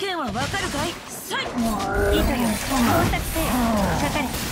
件はわかるかい？さい。板よ。到達せよかかれ